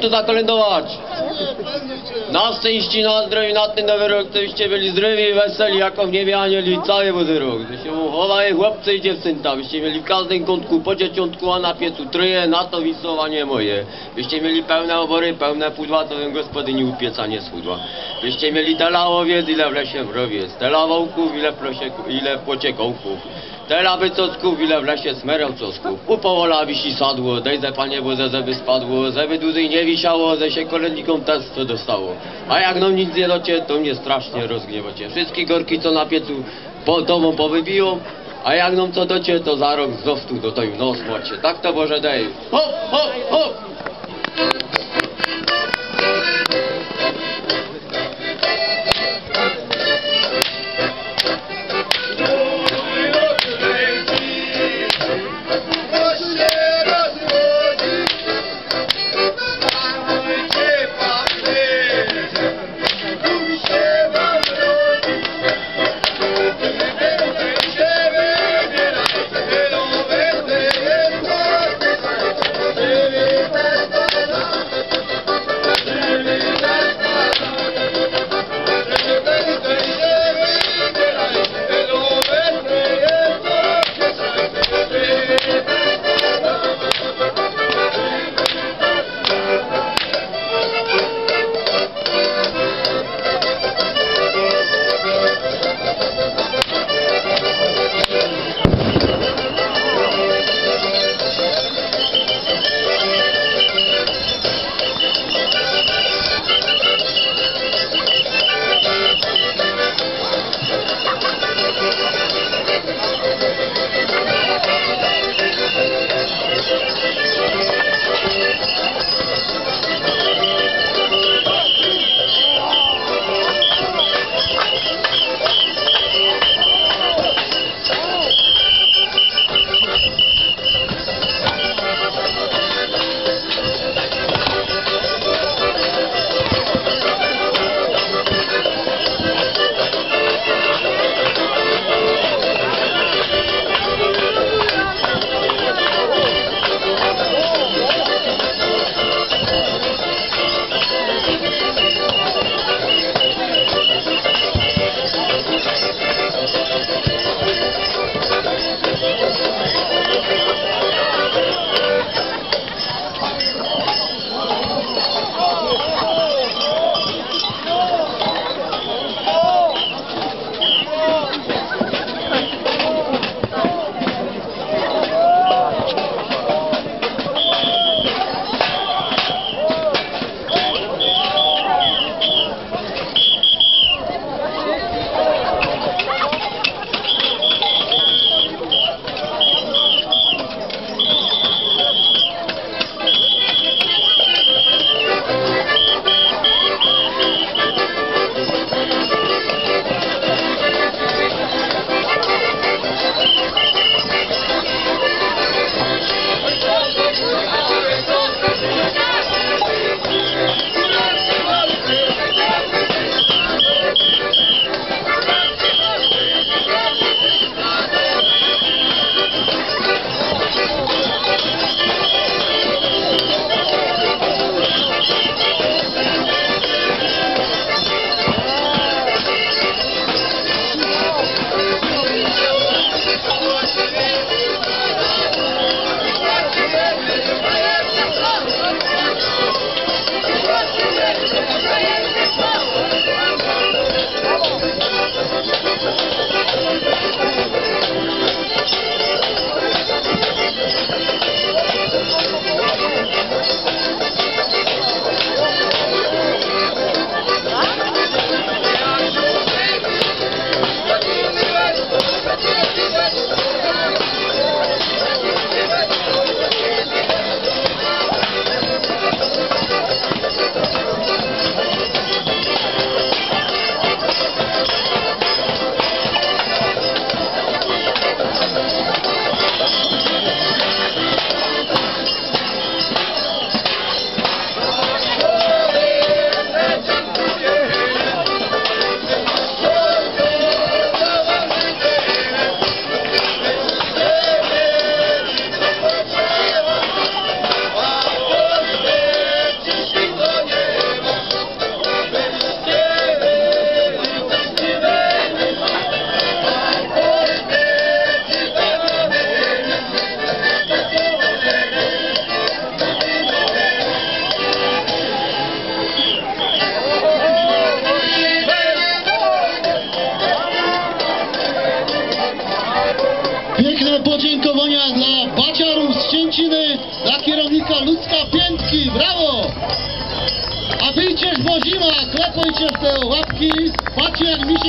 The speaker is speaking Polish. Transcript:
tu zakolędować. Na szczęście, na zdrowie, na ten nowy rok, żebyście byli zdrowi i weseli, jako w niebie anieli cały budy rok. Żebyście mu chowali chłopcy i dziewczęta, byście mieli w każdym kątku po dzieciątku, a na piecu tryje, na to wisowanie moje. Byście mieli pełne obory, pełne pudła, to bym gospodyni upieca nie schudła. Byście mieli tela owiec, ile w lesie mrowiec, tela wołków, ile w ile w płocie kołków. Tela bycocków, ile w lesie smereł cosków. U powola wisi sadło, dej ze panie, bo ze zeby spadło, zeby tutaj nie wisiało, ze się kolędnikom też to dostało. A jak nam nic nie docie, to mnie strasznie rozgniewacie. Wszystkie gorki, co na piecu po domu powybiło, a jak nam to docie, to za rok z zoftu do tej nos macie. Tak to Boże daj. Thank Serdeczne podziękowania dla baciarów z Cięciny, dla kierownika Ludzka Piętki. Brawo! A wyjdziesz Bozima, klepajcie w te łapki. Maciek, mi się